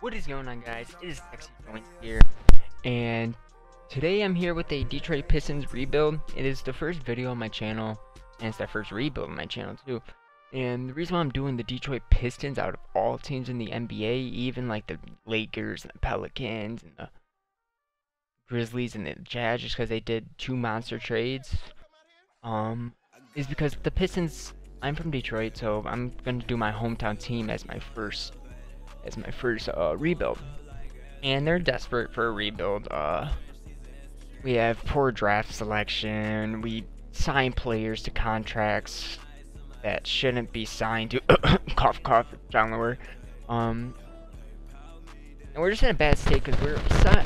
What is going on guys? It is Sexy Joint here and today I'm here with a Detroit Pistons rebuild. It is the first video on my channel and it's the first rebuild on my channel too. And the reason why I'm doing the Detroit Pistons out of all teams in the NBA, even like the Lakers and the Pelicans and the Grizzlies and the Jazz just because they did two monster trades um, is because the Pistons, I'm from Detroit so I'm going to do my hometown team as my first as my first uh, rebuild. And they're desperate for a rebuild. Uh, we have poor draft selection. We sign players to contracts that shouldn't be signed to. cough, cough, Jon Leuer. Um, and we're just in a bad state because we're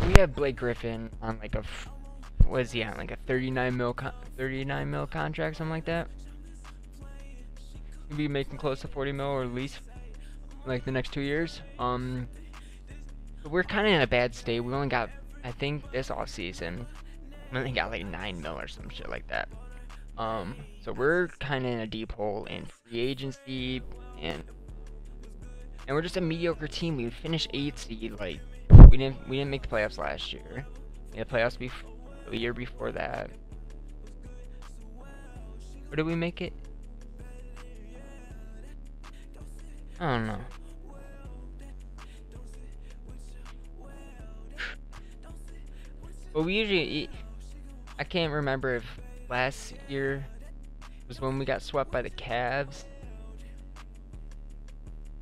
we have Blake Griffin on like a what is he on like a 39 mil 39 mil contract something like that. He'll be making close to 40 mil or at least like the next two years. Um, we're kind of in a bad state. We only got, I think, this off season, we only got like nine mil or some shit like that. Um, so we're kind of in a deep hole in free agency, and and we're just a mediocre team. We finished eighth seed. Like we didn't we didn't make the playoffs last year. We had playoffs before the year before that. Or did we make it? I don't know. But we usually, eat. I can't remember if last year was when we got swept by the Cavs,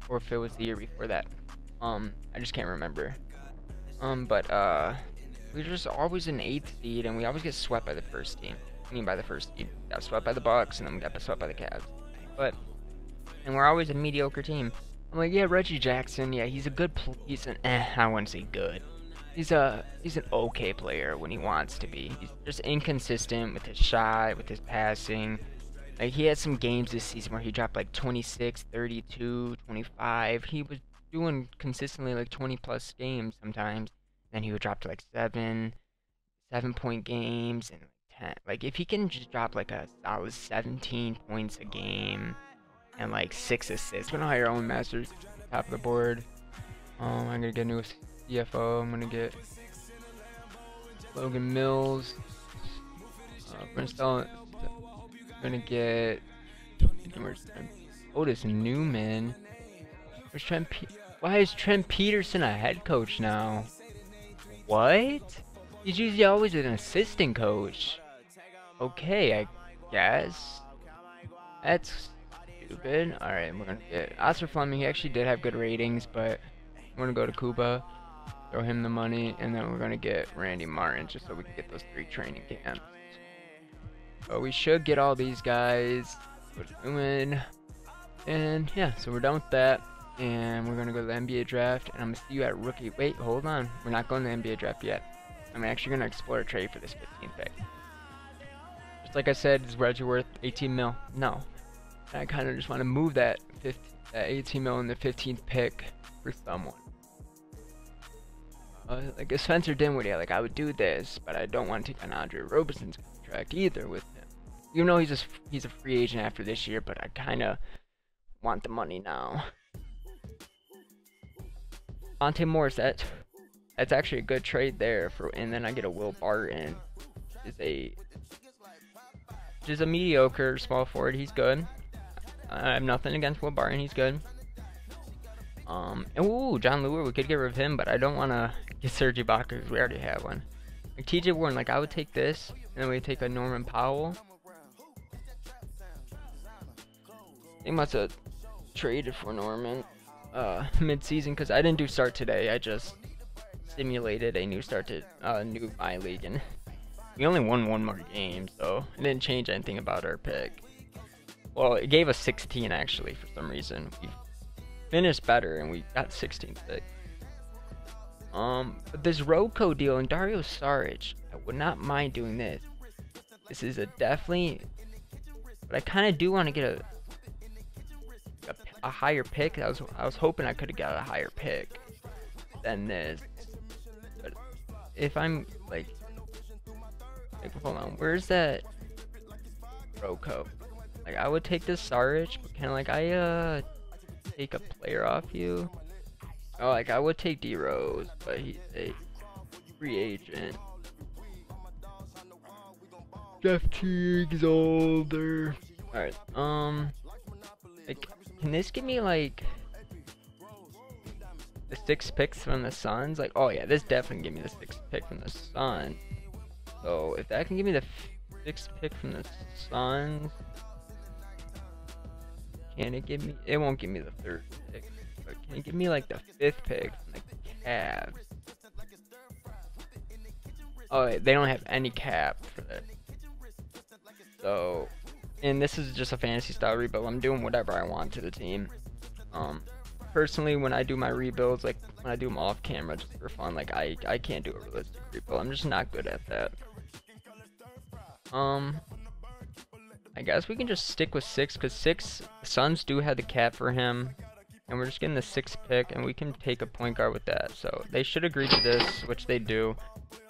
or if it was the year before that. Um, I just can't remember. Um, but uh, we are just always an eighth seed, and we always get swept by the first team. I mean, by the first team, got swept by the Bucks, and then we got swept by the Cavs. But and we're always a mediocre team. I'm like, yeah, Reggie Jackson, yeah, he's a good, he's an, eh, I wouldn't say good. He's a, he's an okay player when he wants to be. He's just inconsistent with his shot, with his passing. Like, he had some games this season where he dropped like 26, 32, 25. He was doing consistently like 20 plus games sometimes. Then he would drop to like 7, 7 point games and 10. Like, if he can just drop like a solid 17 points a game and like six assists. We're gonna hire Owen Masters, top of the board. Um, I'm gonna get a new CFO. I'm gonna get Logan Mills. Uh, Prince I'm gonna get Otis Newman. Where's Trent? Pe Why is Trent Peterson a head coach now? What? He's usually always an assistant coach. Okay, I guess. That's stupid. Alright, we're gonna get Oscar Fleming. He actually did have good ratings, but we're gonna go to Cuba, throw him the money, and then we're gonna get Randy Martin just so we can get those three training camps. But we should get all these guys. Doing. And yeah, so we're done with that. And we're gonna go to the NBA draft. And I'm gonna see you at rookie. Wait, hold on. We're not going to the NBA draft yet. I'm actually gonna explore a trade for this 15 pick. Just like I said, is Reggie worth 18 mil? No, I kind of just want to move that 15, that 18 mil in the 15th pick for someone. Uh, like a Spencer Dinwiddie, like I would do this, but I don't want to take on Andre Roberson's contract either with him. You know he's a he's a free agent after this year, but I kind of want the money now. Monte Morris, that that's actually a good trade there for, and then I get a Will Barton, is a just a mediocre small forward. He's good. I have nothing against Will Barton. He's good. Um, ooh, Jon Leuer, we could get rid of him, but I don't want to get Serge Ibaka because we already have one. Like TJ Warren, like I would take this, and then we take a Norman Powell. They must have traded for Norman uh, mid-season because I didn't do start today. I just simulated a new start to uh, new my league, and we only won one more game, so it didn't change anything about our pick. Well, it gave us 16 actually for some reason. We finished better and we got 16th pick. Um, this Roko deal and Dario Saric, I would not mind doing this. This is a definitely, but I kind of do want to get a, a, a higher pick. I was I was hoping I could have got a higher pick than this. But if I'm like, like hold on, where's that Roko? Like, I would take this Saric, but kind of like, I, uh, take a player off you. Oh, like I would take D Rose, but he's a free agent. Jeff Teague's older. Alright, um like can this give me like the six picks from the Suns? Like oh yeah, this definitely give me the six pick from the Suns. So if that can give me the sixth pick from the Suns, can it give me? It won't give me the third pick, but can it give me like the fifth pick the Cavs? Oh, wait, they don't have any cap for that. So, and this is just a fantasy style rebuild. I'm doing whatever I want to the team. Um, personally, when I do my rebuilds, like when I do them off camera just for fun, like I I can't do a realistic rebuild. I'm just not good at that. Um, I guess we can just stick with six because six Suns do have the cap for him, and we're just getting the sixth pick, and we can take a point guard with that. So they should agree to this, which they do.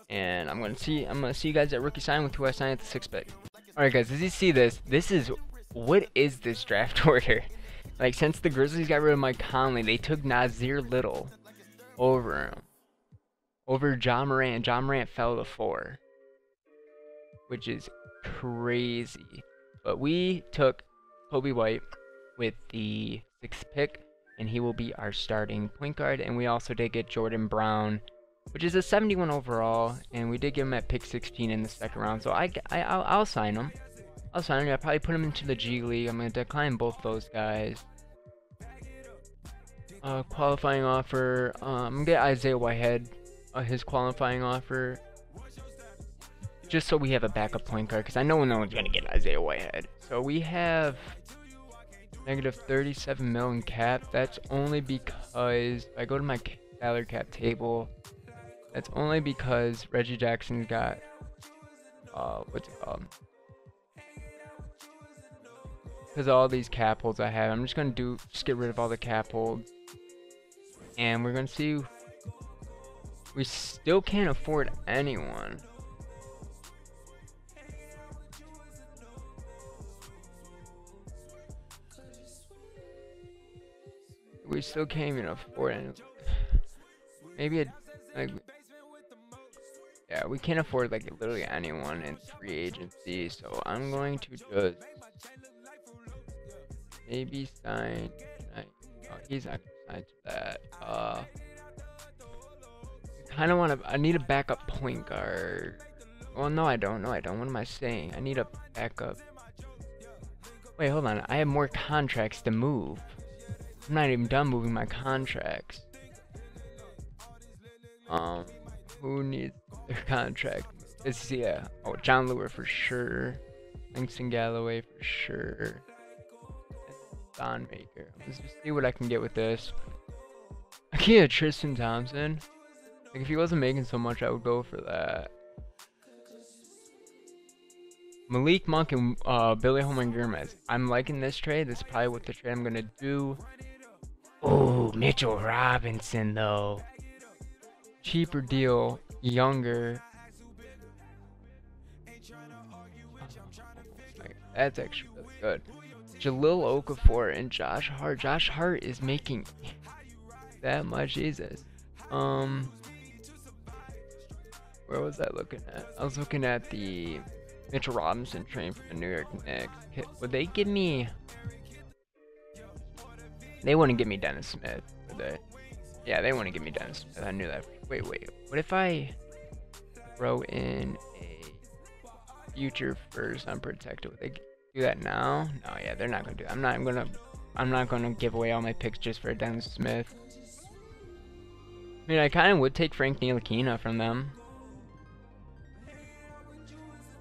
And I'm gonna see I'm gonna see you guys at rookie sign with who I sign at the sixth pick. All right, guys, as you see this, this is what is this draft order? Like since the Grizzlies got rid of Mike Conley, they took Nassir Little over him, over Ja Morant. Ja Morant fell to four which is crazy. But we took Coby White with the sixth pick, and he will be our starting point guard. And we also did get Jordan Brown, which is a 71 overall, and we did get him at pick 16 in the second round. So I, I I'll, I'll sign him. I'll sign him. I'll probably put him into the G League. I'm gonna decline both those guys. Uh, qualifying offer. Um, I'm gonna get Isaiah Whitehead. Uh, his qualifying offer just so we have a backup point guard, because I know no one's going to get Isaiah Whitehead. So we have negative 37 million cap. That's only because I go to my salary cap table. That's only because Reggie Jackson's got uh what's it called? Because all these cap holds I have, I'm just gonna do just get rid of all the cap holds, and we're gonna see. We still can't afford anyone. Still can't even afford it. Maybe a, like, yeah, we can't afford like literally anyone in free agency. So I'm going to just maybe sign. Oh, he's not signed to that. Uh, kind of want to. I need a backup point guard. Well, no, I don't. No, I don't. What am I saying? I need a backup. Wait, hold on. I have more contracts to move. I'm not even done moving my contracts. Um, who needs their contract? It's yeah. Oh, Jon Leuer for sure. Langston Galloway for sure. Thon Maker. Let's just see what I can get with this. I can get Tristan Thompson. Like if he wasn't making so much, I would go for that. Malik Monk and uh, Willy Hernangomez. I'm liking this trade. This is probably what the trade I'm gonna do. Oh, Mitchell Robinson though. Cheaper deal, younger. That's actually really good. Jahlil Okafor and Josh Hart. Josh Hart is making that much. Jesus. Um, where was I looking at? I was looking at the Mitchell Robinson train from the New York Knicks. Would they give me? They wouldn't give me Dennis Smith, they? Yeah, they wouldn't give me Dennis Smith. I knew that. Wait, wait. What if I throw in a future first unprotected? Would they do that now? No, yeah, they're not gonna do that. I'm not I'm gonna. I'm not gonna give away all my picks just for Dennis Smith. I mean, I kind of would take Frank Ntilikina from them.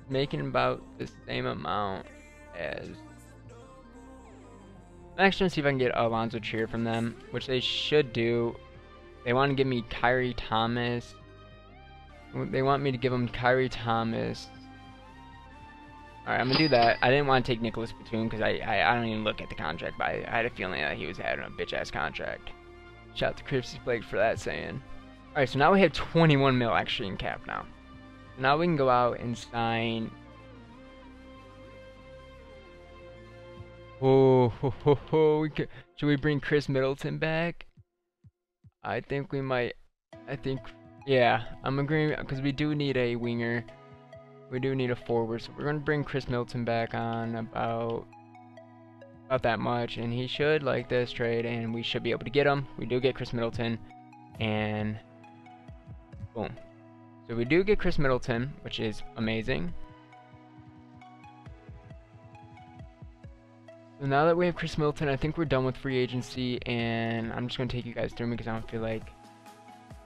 Making about the same amount as I'm actually gonna see if I can get Allonzo Trier from them, which they should do. They want to give me Kyrie Thomas. They want me to give them Kyrie Thomas. Alright, I'm gonna do that. I didn't want to take Nicolas Batum because I, I, I don't even look at the contract, but I, I had a feeling that he was having a bitch ass contract. Shout out to Chrissy Blake for that saying. Alright, so now we have 21 mil actually in cap now. Now we can go out and sign Oh, ho, ho, ho. We could, should we bring Khris Middleton back? I think we might. I think, yeah, I'm agreeing because we do need a winger. We do need a forward, so we're gonna bring Khris Middleton back on about about that much, and he should like this trade, and we should be able to get him. We do get Khris Middleton, and boom. So we do get Khris Middleton, which is amazing. Now that we have Chris Milton, I think we're done with free agency, and I'm just gonna take you guys through me because I don't feel like.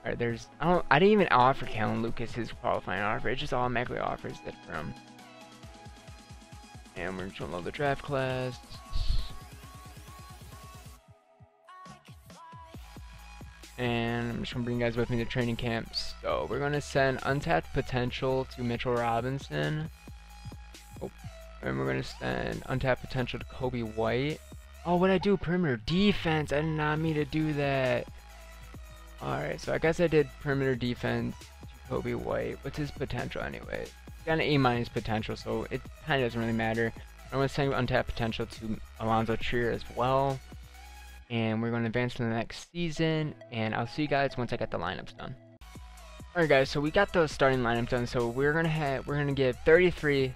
Alright, there's I don't I didn't even offer Kalin Lucas his qualifying offer. It just automatically offers it from. And we're just gonna load the draft class. And I'm just gonna bring you guys with me to training camps. So we're gonna send untapped potential to Mitchell Robinson. And we're going to send untapped potential to Coby White. Oh, what I do? Perimeter defense. I did not mean to do that. Alright, so I guess I did perimeter defense to Coby White. What's his potential anyway? He's got an A minus potential, so it kind of doesn't really matter. I'm going to send untapped potential to Allonzo Trier as well. And we're going to advance to the next season. And I'll see you guys once I get the lineups done. Alright guys, so we got those starting lineups done. So we're gonna have we're gonna give 33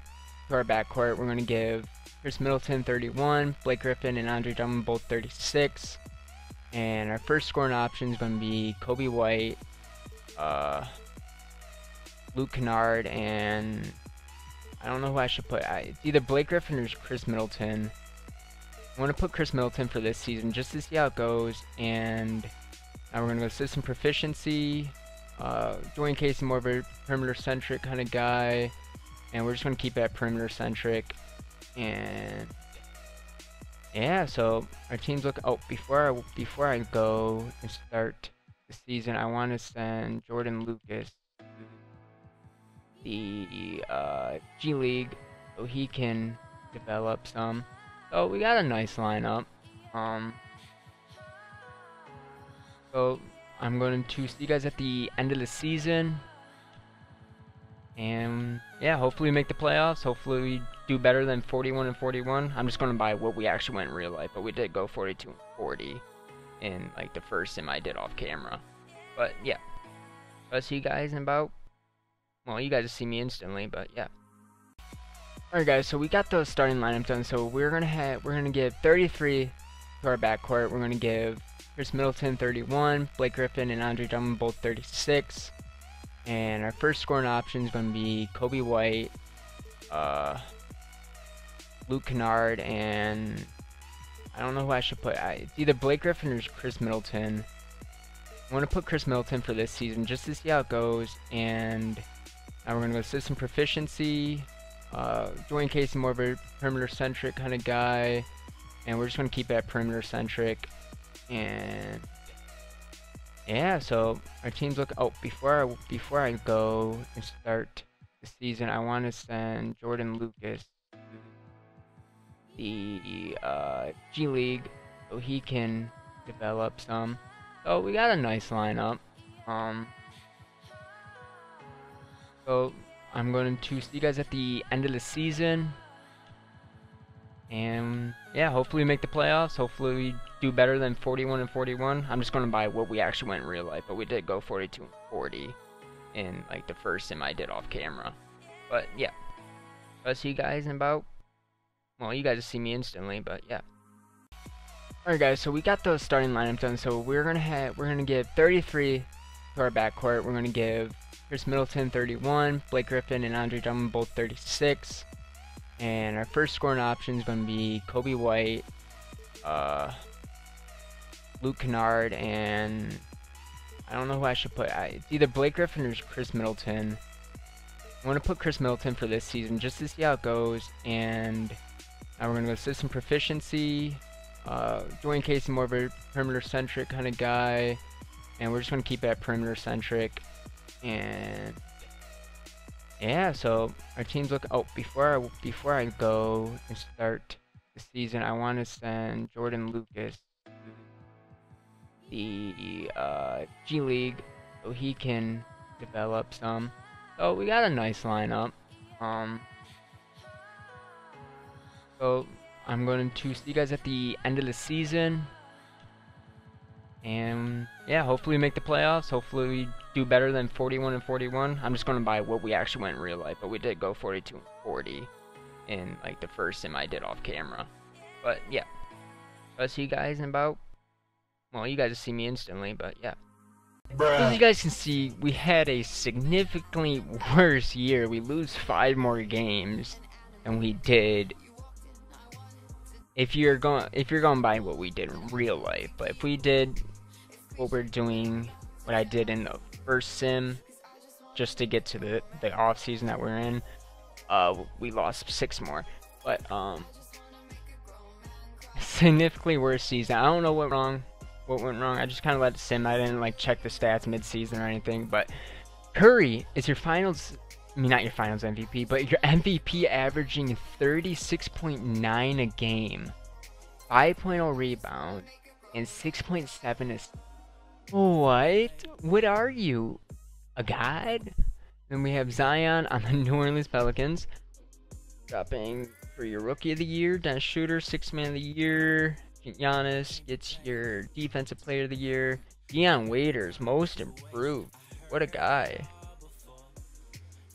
to our backcourt, we're going to give Khris Middleton 31, Blake Griffin and Andre Drummond both 36. And our first scoring option is going to be Coby White, uh, Luke Kennard, and I don't know who I should put. I, it's either Blake Griffin or Khris Middleton. I want to put Khris Middleton for this season just to see how it goes. And now we're going to go system proficiency. Uh, Casey, more of a perimeter centric kind of guy and we're just going to keep it perimeter centric. And yeah so our teams look oh before I before I go and start the season I want to send Jordan Lucas the uh, G League so he can develop some. So we got a nice lineup. Um so I'm going to see you guys at the end of the season and yeah, hopefully we make the playoffs. Hopefully we do better than 41 and 41. I'm just going to buy what we actually went in real life, but we did go 42 and 40 in like the first sim I did off camera. But yeah, I'll see you guys in about. Well, you guys will see me instantly, but yeah. Alright guys, so we got those starting lineups done. So we're gonna have we're gonna give 33 to our backcourt. We're gonna give Khris Middleton 31, Blake Griffin and Andre Drummond both 36. And our first scoring option is going to be Coby White, uh, Luke Kennard, and I don't know who I should put. It's either Blake Griffin or Khris Middleton. I want to put Khris Middleton for this season just to see how it goes. And now we're going to go system proficiency. Uh, Dwane Casey, more of a perimeter centric kind of guy. And we're just going to keep it perimeter centric. And yeah, so our teams look. Oh, before I, before I go and start the season, I want to send Jordan Lucas the uh, G League so he can develop some. So we got a nice lineup. Um, so I'm going to see you guys at the end of the season. And yeah, hopefully we make the playoffs. Hopefully we do better than 41 and 41. I'm just going to buy what we actually went in real life, but we did go 42 and 40 in like the first sim I did off camera. But yeah, I'll see you guys in about. Well, you guys will see me instantly, but yeah. Alright guys, so we got those starting lineups done. So we're gonna have we're gonna give 33 to our backcourt. We're gonna give Khris Middleton 31, Blake Griffin and Andre Drummond both 36. And our first scoring option is to be Coby White, uh, Luke Kennard, and I don't know who I should put. It's either Blake Griffin or Khris Middleton. I want to put Khris Middleton for this season just to see how it goes. And now we're going to go system proficiency. Uh, Dwane Casey, more of a perimeter centric kind of guy. And we're just going to keep it perimeter centric. And yeah, so our teams look. Oh, before I, before I go and start the season, I want to send Jordan Lucas the uh, G League so he can develop some. So we got a nice lineup. Um, so I'm going to see you guys at the end of the season. And yeah, hopefully we make the playoffs. Hopefully we do better than 41 and 41. I'm just going to buy what we actually went in real life, but we did go 42 and 40 in like the first sim I did off camera. But yeah, I'll see you guys in about. Well, you guys see me instantly, but yeah. As you guys can see, we had a significantly worse year. We lose five more games than we did if you're going if you're going by what we did in real life. But if we did what we're doing, what I did in the first sim, just to get to the the off season that we're in, uh, we lost six more. But um, significantly worse season. I don't know what wrong what went wrong. I just kind of let it sim. I didn't like check the stats mid-season or anything. But Curry is your finals. I mean, not your finals MVP, but your MVP averaging 36.9 a game, 5.0 rebound, and 6.7 assists. What? What are you? A god? Then we have Zion on the New Orleans Pelicans, dropping for your Rookie of the Year, Dennis Schroder, Six Man of the Year, Giannis gets your Defensive Player of the Year. Dion Waiters, Most Improved. What a guy.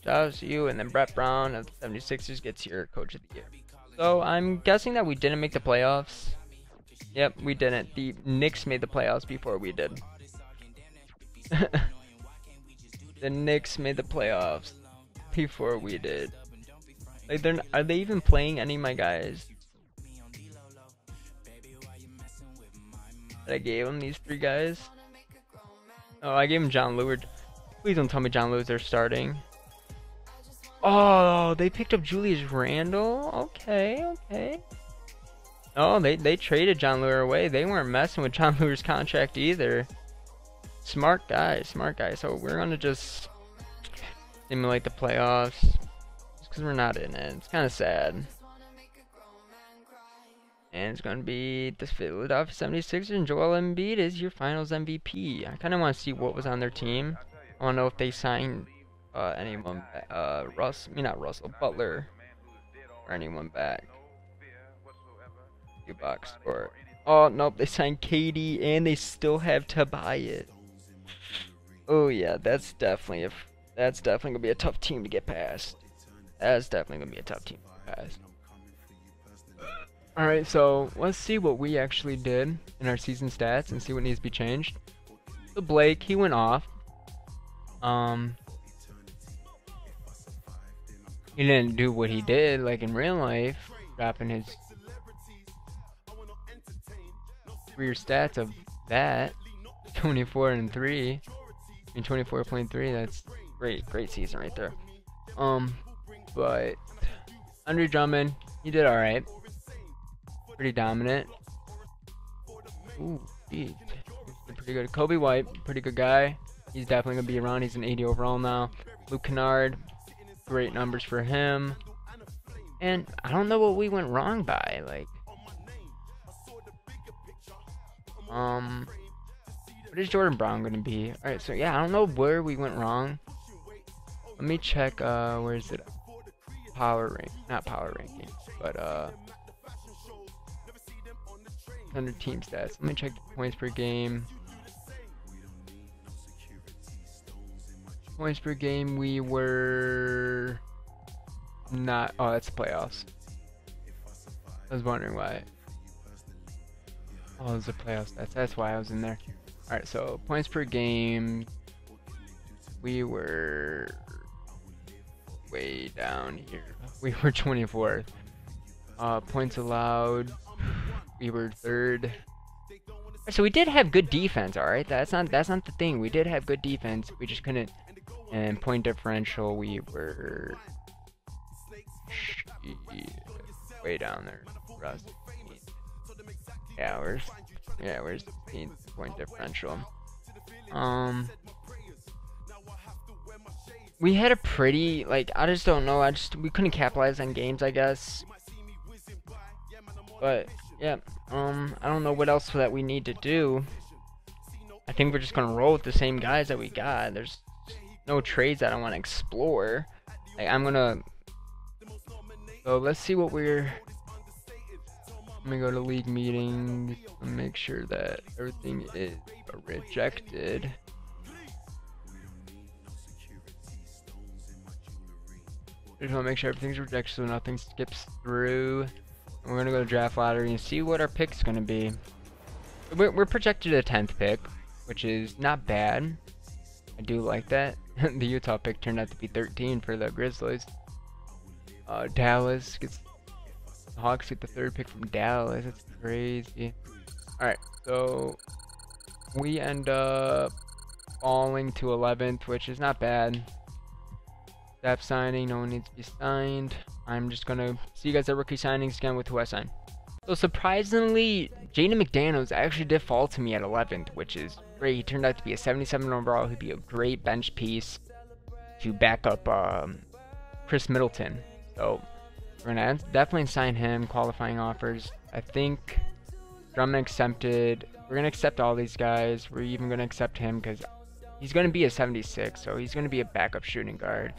Shout you. And then Brett Brown of the 76ers gets your Coach of the Year. So I'm guessing that we didn't make the playoffs. Yep, we didn't. The Knicks made the playoffs before we did. the Knicks made the playoffs before we did. Like, they're are they even playing any of my guys? That I gave him, these three guys. Oh, I gave him John Lewis. Please don't tell me John Lewis are starting. Oh, they picked up Julius Randle? Okay, okay. Oh, they, they traded John Lewis away. They weren't messing with John Lewis' contract either. Smart guy, smart guy. So we're going to just simulate the playoffs. Just because we're not in it. It's kind of sad. And it's going to be the Philadelphia 76ers and Joel Embiid is your finals MVP. I kind of want to see what was on their team. I want to know if they signed uh, anyone, uh, Russ, I mean not Russell, Butler, or anyone back. Few bucks or oh nope, they signed KD and they still have Tobias. Oh yeah, that's definitely a that's definitely gonna be a tough team to get past. That's definitely gonna be a tough team to get past. Alright, so let's see what we actually did in our season stats and see what needs to be changed. So Blake, he went off. Um, he didn't do what he did like in real life, dropping his career stats of that 24 and 3 I mean 24.3 that's great great season right there um but Andre Drummond he did all right pretty dominant. Ooh, geez. pretty good. Coby White, pretty good guy. He's definitely gonna be around. He's an 80 overall now. Luke Kennard, great numbers for him. And I don't know what we went wrong by. Like, um, what is Jordan Brown gonna be? All right, so yeah, I don't know where we went wrong. Let me check. Uh, where is it? Power rank, not power ranking, but uh under team stats. Let me check the points per game. Points per game, we were not. Oh, that's playoffs. I was wondering why. Oh, those are playoffs. That's that's why I was in there. All right, so points per game, we were way down here. We were 24th. Uh, points allowed, we were third. So we did have good defense, all right. That's not that's not the thing. We did have good defense. We just couldn't. And point differential, we were way down there. Yeah, where's yeah, where's the point differential? Um, we had a pretty like I just don't know. I just we couldn't capitalize on games, I guess. But yeah, um, I don't know what else that we need to do. I think we're just gonna roll with the same guys that we got. There's no trades that I want to explore. Like, I'm gonna. So let's see what we're. Let me go to league meetings and make sure that everything is rejected. Just want to make sure everything's rejected so nothing skips through. We're gonna go to draft lottery and see what our pick's gonna be. We're, we're projected a 10th pick, which is not bad. I do like that. the Utah pick turned out to be 13 for the Grizzlies. Uh, Dallas gets the Hawks get the third pick from Dallas. That's crazy. Alright, so we end up falling to 11th, which is not bad. Staff signing, no one needs to be signed. I'm just gonna see you guys at rookie signings again with who I signed. So surprisingly, Jaden McDaniels actually did fall to me at 11th, which is great. He turned out to be a 77 overall. He'd be a great bench piece to back up um, Khris Middleton. So we're gonna definitely sign him. Qualifying offers. I think Drummond accepted. We're gonna accept all these guys. We're even gonna accept him because he's gonna be a 76, so he's gonna be a backup shooting guard.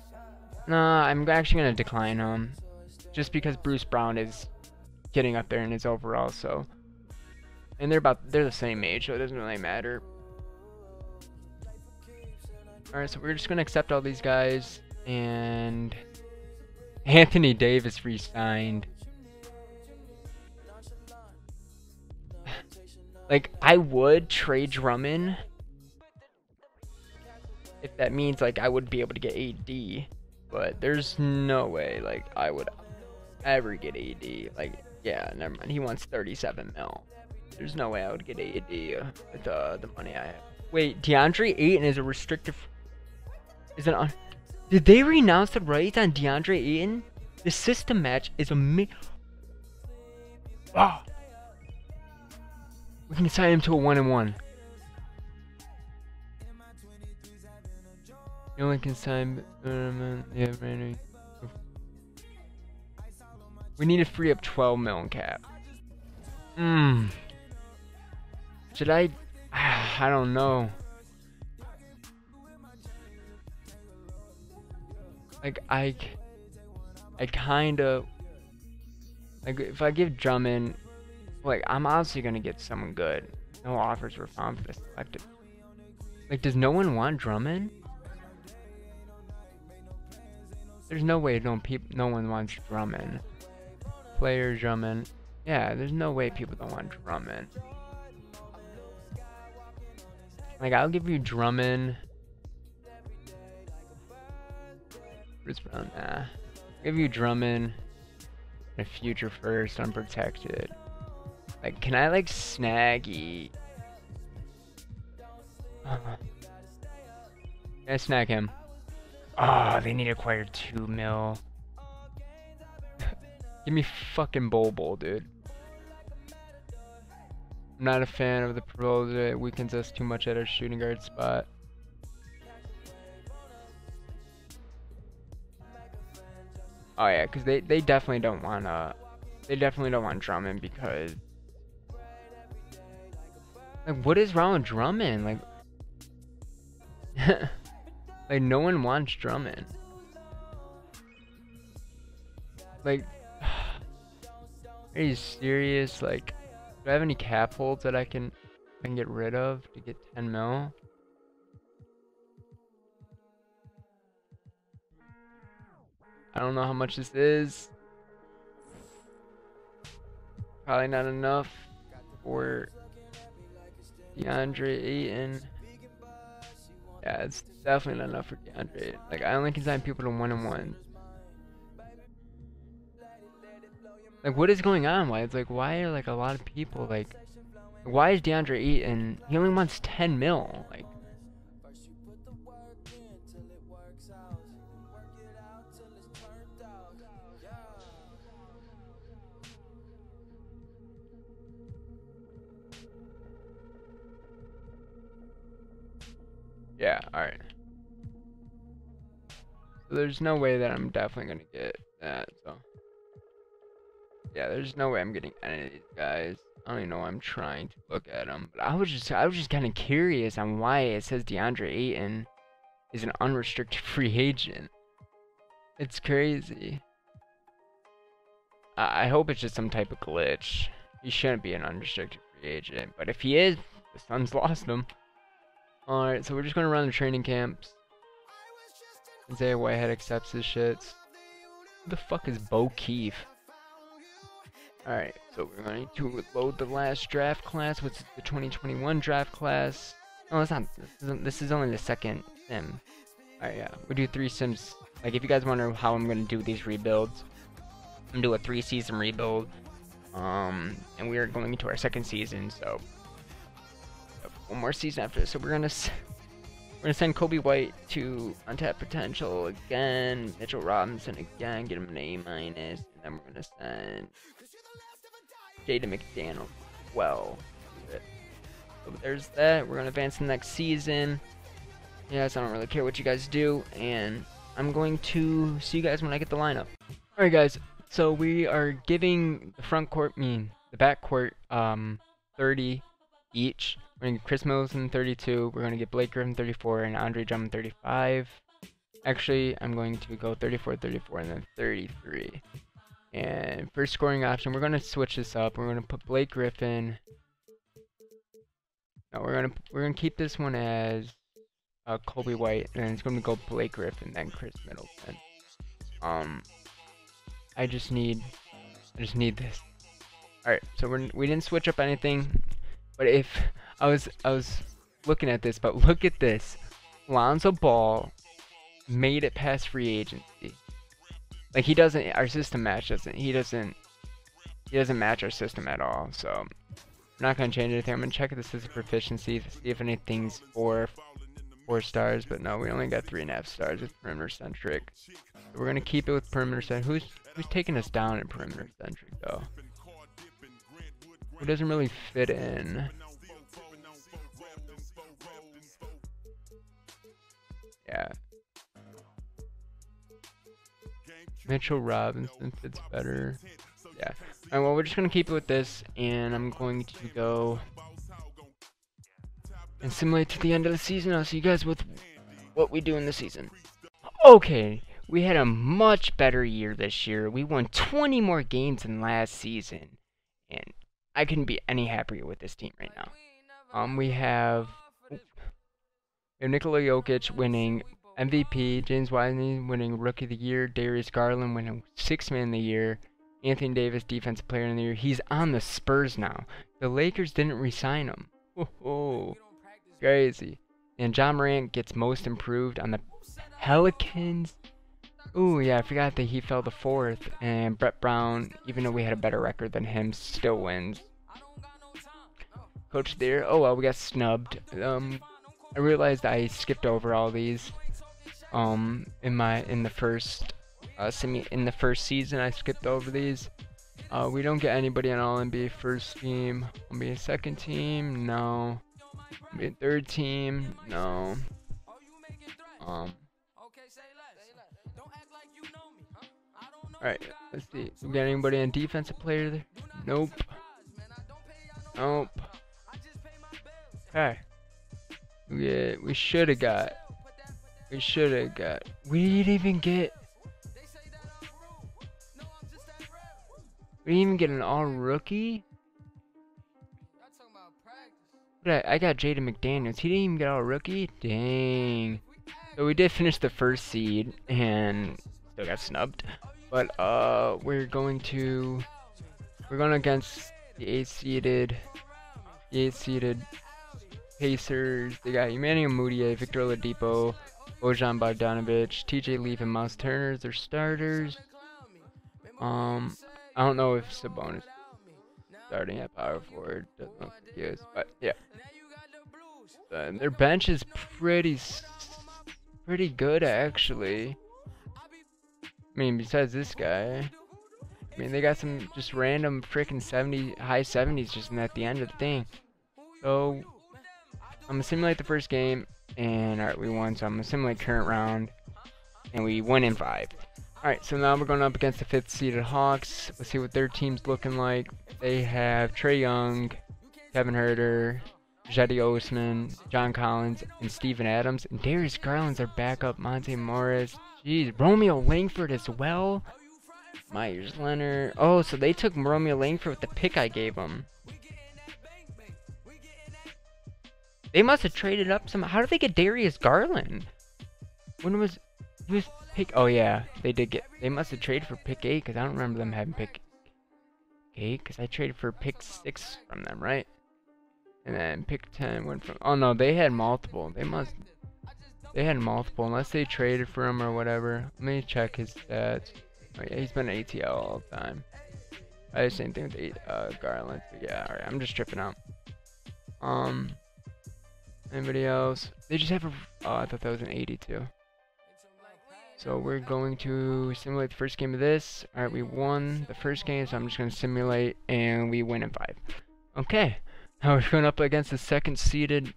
Nah, I'm actually gonna decline him, just because Bruce Brown is getting up there in his overall. So, and they're about they're the same age, so it doesn't really matter. All right, so we're just gonna accept all these guys and Anthony Davis re-signed. like, I would trade Drummond. If that means, like, I would be able to get AD. But there's no way, like, I would ever get AD. Like, yeah, never mind. He wants 37 mil. There's no way I would get AD with uh, the money I have. Wait, DeAndre Ayton is a restrictive... Is it on... Did they renounce the rights on DeAndre Ayton? The system match is a mi- Ah! We can sign him to a one and one. You only can sign um, yeah, Randy. We need to free up 12 million cap. Hmm. Should I? I don't know. Like I, I kind of like if I give Drummond, like I'm obviously gonna get someone good. No offers were found for the selected. Like, does no one want Drummond? There's no way no people, no one wants Drummond. Player Drummond. Yeah, there's no way people don't want Drummond. Like, I'll give you Drummond. Bruce Brown, nah. Give you Drummond. A future first, unprotected. Like, can I, like, snaggy? Uh, can I snag him? Ah, oh, they need to acquire 2 mil. Give me fucking Bol Bol, dude. I'm not a fan of the proposal. It weakens us too much at our shooting guard spot. Oh yeah, because they, they definitely don't want to... They definitely don't want Drummond because... Like, what is wrong with Drummond? Like... like, no one wants Drummond. Like... Are you serious? Like... Do I have any cap holds that I can, I can get rid of to get 10 mil? I don't know how much this is. Probably not enough for DeAndre Ayton. Yeah, it's definitely not enough for DeAndre. Like I only can sign people to one on one. Like what is going on? Why it's like why are like a lot of people like why is DeAndre Ayton he only wants 10 mil? Like Yeah, alright. So there's no way that I'm definitely gonna get that, so. Yeah, there's no way I'm getting any of these guys. I don't even know why I'm trying to look at them. But I was just I was just kinda curious on why it says DeAndre Ayton is an unrestricted free agent. It's crazy. I, I hope it's just some type of glitch. he shouldn't be an unrestricted free agent. But if he is, the Suns lost him. Alright, so we're just gonna run the training camps. Isaiah Whitehead accepts his shits. Who the fuck is Bo Keefe? Alright, so we're going to load the last draft class, which is the 2021 draft class. Oh, it's not. This is, this is only the second sim. Alright, yeah. We do three sims. Like, if you guys wonder how I'm going to do these rebuilds, I'm going to do a three season rebuild. Um, and we are going into our second season, so one more season after this. So we're gonna we're gonna send Coby White to untapped potential again. Mitchell Robinson again, get him an A minus, and then we're gonna send Jaden McDaniel. Well, so there's that. We're gonna advance to the next season. Yes, I don't really care what you guys do, and I'm going to see you guys when I get the lineup. Alright guys, so we are giving the front court, mean the back court, um, 30 each. We're going to get Khris Middleton 32, we're going to get Blake Griffin 34, and Andre Drummond 35. Actually, I'm going to go 34, 34, and then 33. And first scoring option, we're going to switch this up. We're going to put Blake Griffin. No, we're going to we're going to keep this one as uh, Coby White, and it's going to go Blake Griffin, then Khris Middleton. Um, I just need, I just need this. All right, so we're we didn't switch up anything, but if I was I was looking at this, but look at this, Lonzo Ball made it past free agency. Like he doesn't, our system match doesn't. He doesn't. He doesn't match our system at all. So I'm not gonna change anything. I'm gonna check the system proficiency to see if anything's four four stars, but no, we only got three and a half stars. with perimeter centric. So we're gonna keep it with perimeter centric. Who's who's taking us down in perimeter centric though? Who doesn't really fit in? Yeah. Mitchell Robinson fits better. Yeah. Alright, well, we're just going to keep it with this, and I'm going to go and simulate to the end of the season. I'll see you guys with what we do in the season. Okay, we had a much better year this year. We won 20 more games than last season, and I couldn't be any happier with this team right now. Um, we have, we have Nikola Jokic winning MVP, James Wiseman winning Rookie of the Year, Darius Garland winning Sixth Man of the Year, Anthony Davis Defensive Player of the Year. He's on the Spurs now. The Lakers didn't resign him. Oh, crazy. And John Morant gets Most Improved on the Pelicans. Oh yeah, I forgot that he fell to fourth. And Brett Brown, even though we had a better record than him, still wins. Coach there. Oh well, we got snubbed. Um, I realized I skipped over all these um in my in the first uh semi in the first season I skipped over these. Uh we don't get anybody on all NBA first team. NBA second team, no. NBA third team, no. Um Alright, let's see. We got anybody on defensive player there? Nope. Nope. Okay. We, we should have got we should have got. We didn't even get. We didn't even get an all rookie. I, I got Jaden McDaniels. He didn't even get all rookie. Dang. So we did finish the first seed and still got snubbed. But uh, we're going to we're going against the eight seeded, the eight seeded Pacers. They got Emmanuel Mudiay, Victor Oladipo, Bojan Bogdanovic, TJ Leaf, and Miles Turner as their starters. Um, I don't know if Sabonis starting at power forward. Doesn't look like he is, but yeah. And their bench is pretty, pretty good actually. I mean, besides this guy. I mean, they got some just random freaking 70, high 70s just at the end of the thing. So, I'm gonna simulate the first game. And alright, we won, so I'm gonna simulate current round. And we won in five. Alright, so now we're going up against the fifth seeded Hawks. Let's see what their team's looking like. They have Trae Young, Kevin Huerter, Cedi Osman, John Collins, and Steven Adams. And Darius Garland's our backup, Monte Morris. Jeez, Romeo Langford as well. Meyers Leonard. Oh, so they took Romeo Langford with the pick I gave them. They must have traded up some. How did they get Darius Garland? When was was pick? Oh yeah, they did get. They must have traded for pick eight because I don't remember them having pick eight because I traded for pick six from them, right? And then pick ten went from. Oh no, they had multiple. They must. They had multiple unless they traded for him or whatever. Let me check his stats. Oh yeah, he's been ATL all the time. I the same thing with uh, Garland. But yeah, alright, I'm just tripping out. Um, anybody else? They just have a. Oh, I thought that was an 82. So we're going to simulate the first game of this. Alright, we won the first game, so I'm just going to simulate, and we win in five. Okay, now we're going up against the second seeded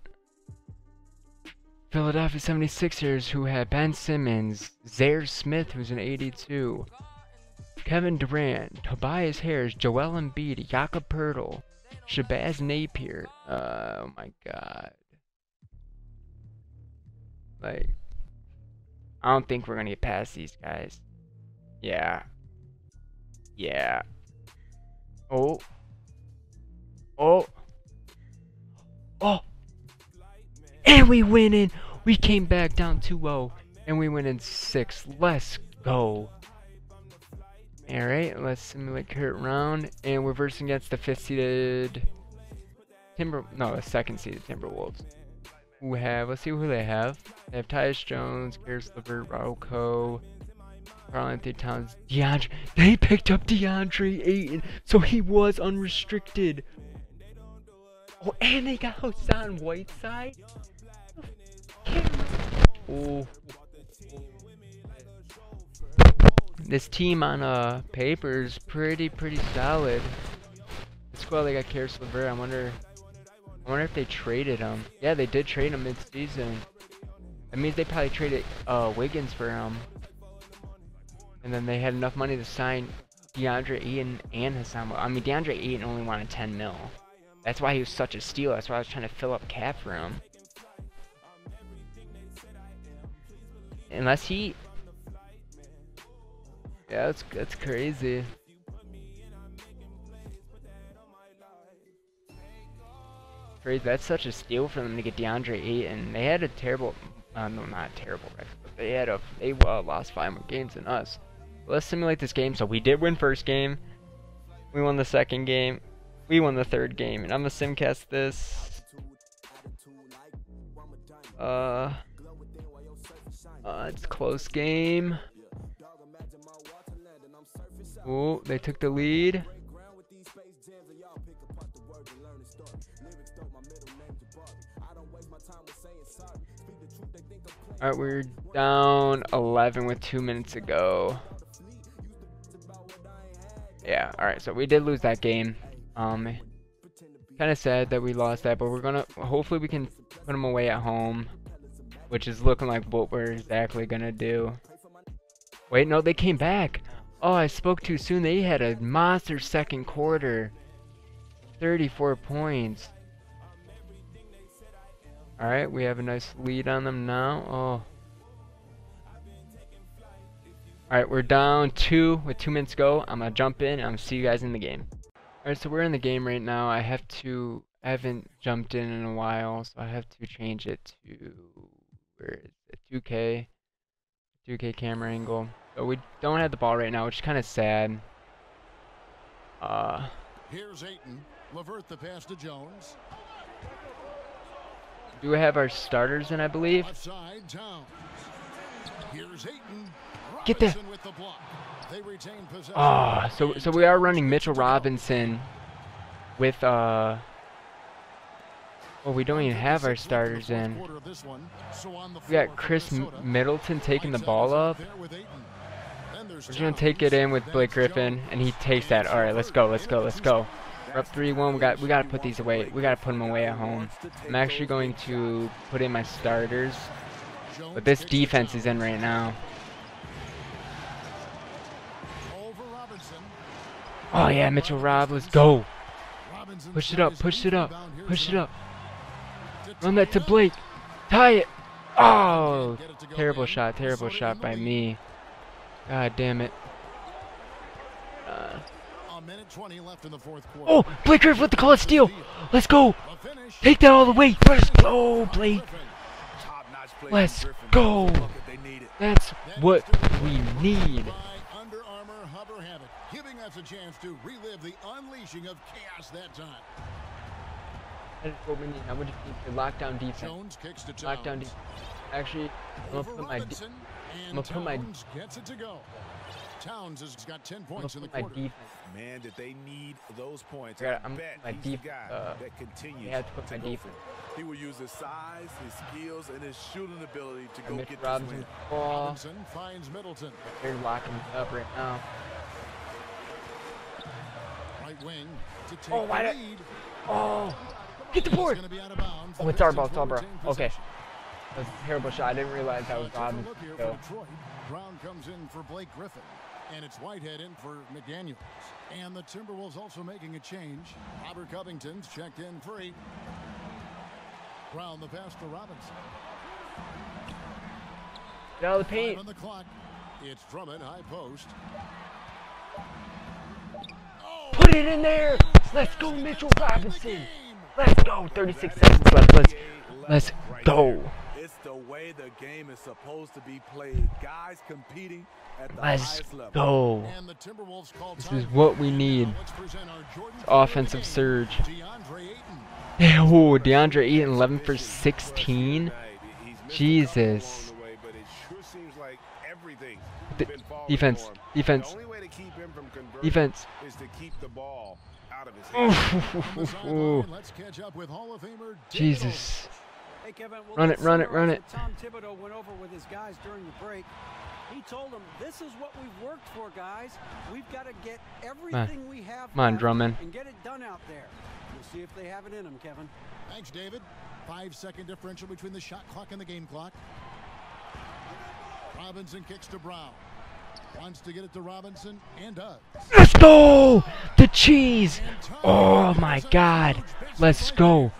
Philadelphia 76ers, who had Ben Simmons, Zhaire Smith, who's an 82, Kevin Durant, Tobias Harris, Joel Embiid, Jakob Poeltl, Shabazz Napier. Oh my god. Like, I don't think we're gonna get past these guys. Yeah. Yeah. Oh. Oh. Oh. And we win in. We came back down 2-0. And we win in 6. Let's go. Alright, let's simulate current round. And we're versing against the 5th seeded Timber... No, the 2nd seeded Timberwolves. Who have... Let's see who they have. They have Tyus Jones, Caris LeVert, Rocco, Karl-Anthony Towns, DeAndre. They picked up DeAndre Ayton, so he was unrestricted. Oh, and they got Hassan Whiteside. Oh. This team on uh paper is pretty pretty solid. It's squad they got Caris LeVert. I wonder. I wonder if they traded him. Yeah, they did trade him mid-season. That means they probably traded uh, Wiggins for him. And then they had enough money to sign DeAndre Ayton and Hassan. I mean, DeAndre Ayton only wanted 10 mil. That's why he was such a steal. That's why I was trying to fill up cap for him. Unless he... Yeah, that's, that's crazy. Crazy. That's such a steal for them to get DeAndre Ayton. They had a terrible... Uh, no, not terrible record, but they had a... They lost five more games than us. Let's simulate this game. So we did win first game. We won the second game. We won the third game, and I'm gonna simcast this. Uh, uh, it's close game. Oh, they took the lead. Alright, we're down 11 with two minutes ago. Yeah, alright, so we did lose that game. Um, kind of sad that we lost that, but we're gonna hopefully we can put them away at home, which is looking like what we're exactly gonna do. Wait, no, they came back. Oh, I spoke too soon. They had a monster second quarter. 34 points. Alright, we have a nice lead on them now. Oh. Alright, we're down two with two minutes go. I'm going to jump in and I'm going to see you guys in the game. Alright, so we're in the game right now. I have to, I haven't jumped in in a while, so I have to change it to, where is it, 2K, 2K camera angle. So we don't have the ball right now, which is kind of sad. Uh, Here's Ayton. LeVert the pass to Jones. Do we have our starters in, I believe? Here's Get there. Robinson with the block. They retain possession. Ah, so so we are running Mitchell Robinson with uh. Well, we don't even have our starters in. We got Khris Middleton taking the ball up. We're just gonna take it in with Blake Griffin, and he takes that. All right, let's go, let's go, let's go. We're up 3-1. We got we gotta put these away. We gotta put them away at home. I'm actually going to put in my starters, but this defense is in right now. Oh yeah, Mitchell Rob, let's go. Push it up, push it up, push it up. Run that to Blake. Tie it. Oh, terrible shot, terrible shot by me. God damn it. minute 20 left in the fourth quarter. Oh, Blake Griffin with the call steal. Let's go. Take that all the way. Let's go, Blake. Griffin. Top-notch play Let's go. Look at they need it. That's That what is to we need. By Under Armour Hover Habit, giving us a chance to relive the unleashing of chaos that time. That is what we need. Now we just need to lock down defense. Jones kicks to Towns. Lock defense. Actually, I'm gonna put my de- Robinson, and gonna put my- gets it to go. Towns has got 10 points in the quarter. defense. Man, did they need those points. I gotta- I I'm bet my he's def- the guy uh, that continues I have to put my go defense. He will use his size, his skills, and his shooting ability to go Mitch get this Robinson win. ball. Robinson finds Middleton. They're locking up right now. Right wing to take Oh, the why did- lead. Oh, get the board. gonna be out of bounds. Oh, The it's our ball, it's our ball. Okay. possession. That's a terrible shot. I didn't realize that Uh, was take Robinson. So. Brown comes in for Blake Griffin. And it's Whitehead in for McDaniels. And the Timberwolves also making a change. Robert Covington's checked in free. Brown the pass to Robinson. Now the paint. on the clock. It's Drummond high post. Oh, Put it in there. Let's go, Mitchell Robinson. Let's go. 36 seconds left. Let's let's go. There. It's the way the game is supposed to be played. Guys competing at the Let's go. And the Timberwolves call This is what we need. Let's present our Jordan It's player of the offensive surge. DeAndre Ayton. Oh, DeAndre Ayton, 11 for 16. Jesus. D- defense, defense, defense. is to keep the ball out of his Ooh, hands. On the sideline, ooh, Let's catch up with Hall of Famer David Jesus. Hey, Kevin, well, Run it, run it, run it. Tom Thibodeau went over with his guys during the break. He told them, "This is what we've worked for, guys. We've got to get everything we have Come on, left Drummond. and get it done out there. We'll see if they have it in them, Kevin." Thanks, David. Five second differential between the shot clock and the game clock. Robinson kicks to Brown. Wants to get it to Robinson and does. Let's go! The cheese! Oh my god. Let's go.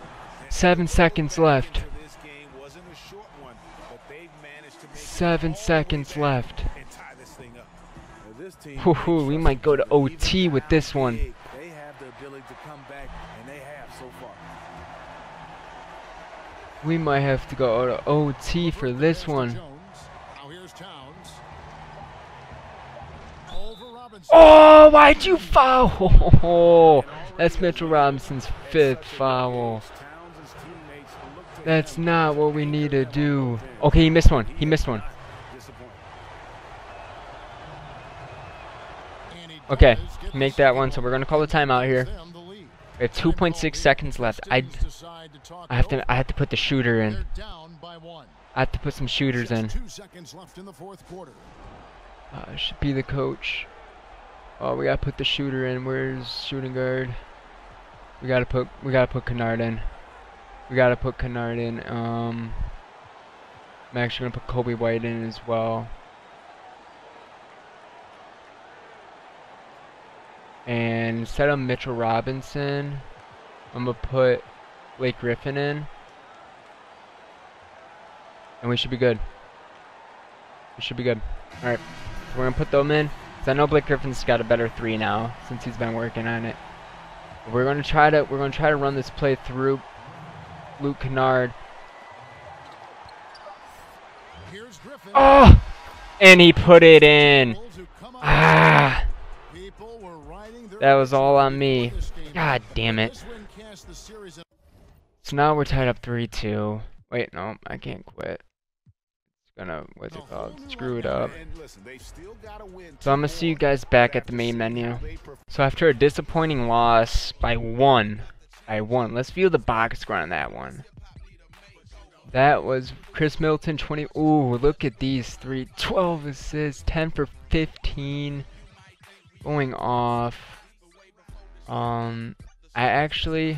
Seven seconds left. Team, seconds left. we might go to each other. Even OT with this one. They have the ability to come back, and they have so far. We might have to go to OT for this one. Jones. Now here's Towns. Over Robinson. Oh, why'd you foul? That's Mitchell Robinson's fifth foul. Towns' teammates look to That's not what we need to do. Okay, he missed one. He missed one. disappointed. And he Okay, does get the make that one. So we're gonna call the timeout here. Gives them the lead. We have 2.6 seconds left. I, Pistons decide to talk I have to. I have to put the shooter in. They're down by one. I have to put some shooters in. Two seconds left in the fourth quarter. Uh, should be the coach. Oh, we gotta put the shooter in. Where's shooting guard? We gotta put, we gotta put Kennard in. We gotta put Kennard in. Um, I'm actually gonna put Coby White in as well. And instead of Mitchell Robinson, I'm gonna put Blake Griffin in. And we should be good. We should be good. Alright, so we're gonna put them in. Cause I know Blake Griffin's got a better three now since he's been working on it. We're gonna try to we're gonna try to run this play through Luke Kennard. Here's Griffin. Oh, and he put it in. Bulls who come out Ah, People were riding their that was all on me. God damn it. This win cast the series in- So now we're tied up three-two. Wait, no, I can't quit. It's gonna what's it called? Screw it up. And listen, they've still gotta win So I'm gonna see you guys back at the main menu. So after a disappointing loss by one, by won. let's view the box score on that one. That was Khris Middleton 20. Ooh, look at these three. 12 assists, 10 for 15. Going off. Um, I actually,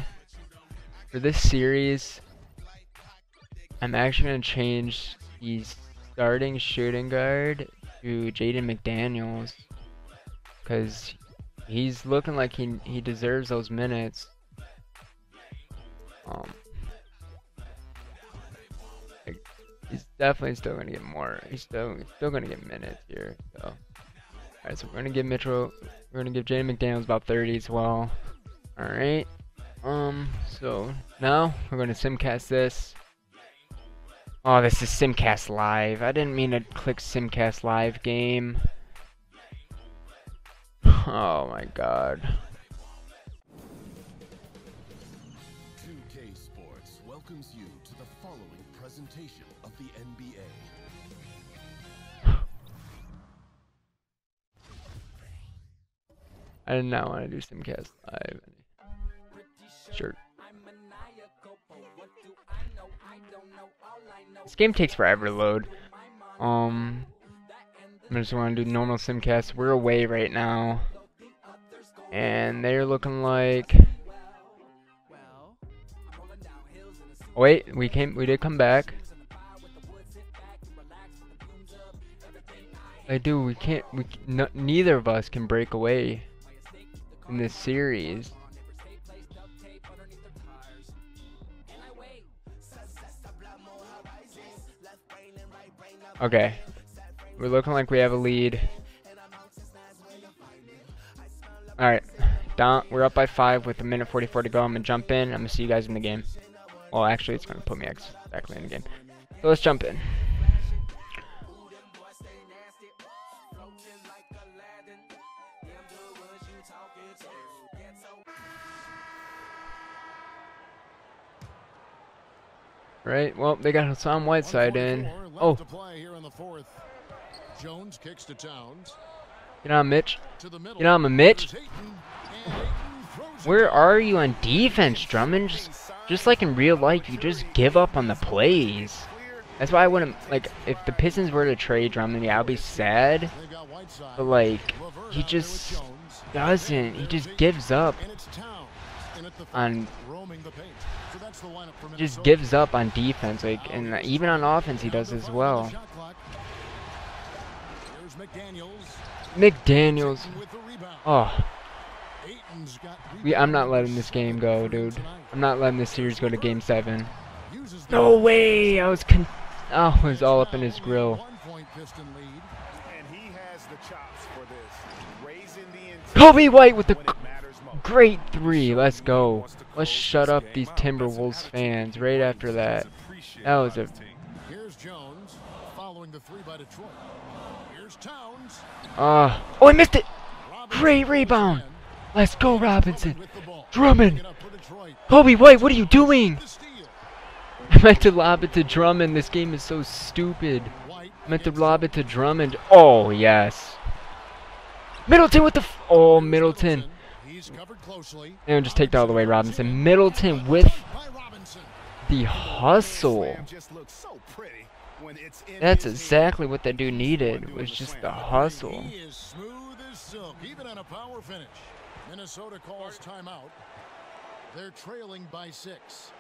for this series, I'm actually gonna change the starting shooting guard to Jaden McDaniels, cause he's looking like he he deserves those minutes. Um, like, he's definitely still gonna get more. He's still still gonna get minutes here. So Alright, so we're gonna give Mitchell, we're gonna give Jaden McDaniels about 30 as well. Alright. Um, so now we're gonna simcast this. Oh, this is Simcast Live. I didn't mean to click Simcast Live game. Oh my god. Following presentation of the NBA. I did not want to do Simcast Live. Sure. This game takes forever to load. Um, I just want to do normal simcast. We're away right now, and they're looking like. Oh, wait, we came. We did come back. I do. We can't. We neither of us can break away in this series. Okay. We're looking like we have a lead. Alright. Down we're up by five with a minute forty four to go. I'm gonna jump in. I'm gonna see you guys in the game. Well actually it's gonna put me exactly in the game. So let's jump in. Right, well, they got Hassan Whiteside in. Oh. Jones kicks to Towns. Get on, Mitch. To the middle. Get on, Mitch. Where are you on defense, Drummond? Just, just like in real life, you just give up on the plays. That's why I wouldn't, like, if the Pistons were to trade Drummond, yeah, I'd be sad. But, like, he just doesn't. He just gives up on just gives up on defense, like, and even on offense he does as well. McDaniels. Oh. We, I'm not letting this game go, dude. I'm not letting this series go to game seven. No way! I was con oh, I was all up in his grill. Coby White with the great three. Let's go. Let's shut up these Timberwolves fans right after that. That was a. Here's Jones following the three by Detroit. Here's Towns. Uh, oh, I missed it. Great rebound. Let's go, Robinson. Drummond. Coby White, what are you doing? I meant to lob it to Drummond. This game is so stupid. I meant to lob it to Drummond. Oh, yes. Middleton with the... oh, Middleton. And just take that all the way, Robinson. Middleton with the hustle. That's exactly what that dude needed, was just the hustle. Even on a power finish. Minnesota calls timeout. They're trailing by six.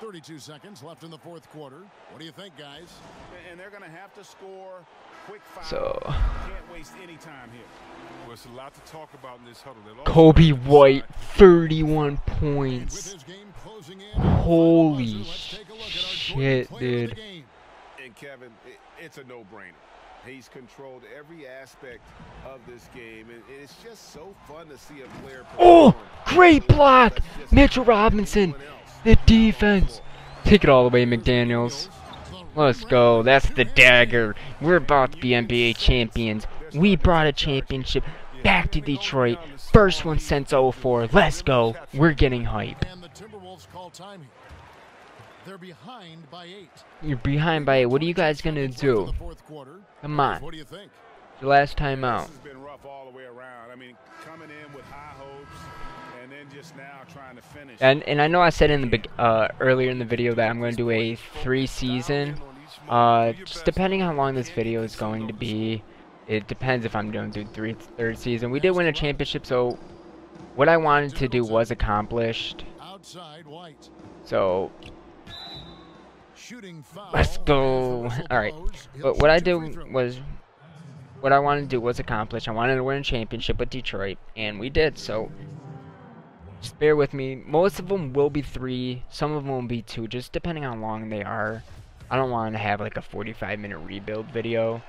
32 seconds left in the fourth quarter. What do you think, guys? And they're going to have to score quick foul. So, Can't waste any time here. Well, it's a lot to talk about in this huddle. Coby White, decide 31 With points. his game closing in. Holy Let's take a look at our shit, Jordan player of the dude. And Kevin, it, it's a no-brainer. He's controlled every aspect of this game, and it's just so fun to see a player. Oh, great block. Mitchell Robinson. The defense. Take it all the way, McDaniels. Let's go. That's the dagger. We're about to be NBA champions. We brought a championship back to Detroit. First one since 04. Let's go. We're getting hype. And the Timberwolves call time here. They're behind by eight. You're behind by eight. What are you guys gonna Seconds left in do? the fourth quarter. Come on. What do you think? Your last time out. This has been rough all the way around. I mean, coming in with high hopes, and then just now trying to finish. And and I know I said in the uh earlier in the video that I'm going to do a three season. Uh, just depending how long this video is going to be, it depends if I'm doing through three third season. We did win a championship, so what I wanted to do was accomplished. Outside White. So Shooting foul. Let's go. All right. But what I did was what I wanted to do was accomplished. I wanted to win a championship with Detroit, and we did. So just bear with me. Most of them will be three. Some of them will be two, just depending on how long they are. I don't want to have like a 45 minute rebuild video.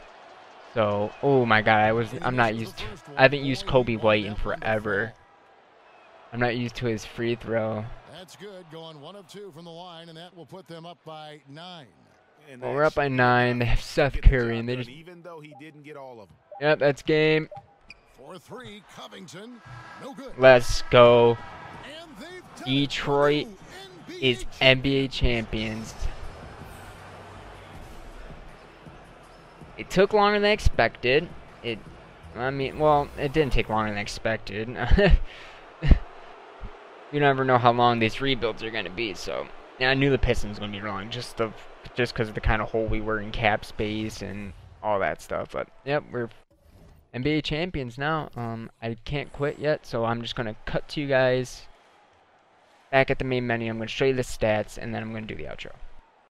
So, oh my god, I was I'm not used to I haven't used Coby White in forever. I'm not used to his free throw. That's good. Going one of two from the line, and that will put them up by nine. And Well, we're up by nine. They have Seth Curry, job and they just even though he didn't get all of them. yep, that's game. For three, Covington, no good. Let's go. And they've done it. Detroit Purdue, is NBA NBA champions. It took longer than expected. It, I mean, well, it didn't take longer than expected. you never know how long these rebuilds are going to be, so yeah, I knew the Pistons going to be wrong just the, just because of the kind of hole we were in cap space and all that stuff. But yep, we're NBA champions now. Um, I can't quit yet, so I'm just going to cut to you guys back at the main menu. I'm going to show you the stats, and then I'm going to do the outro.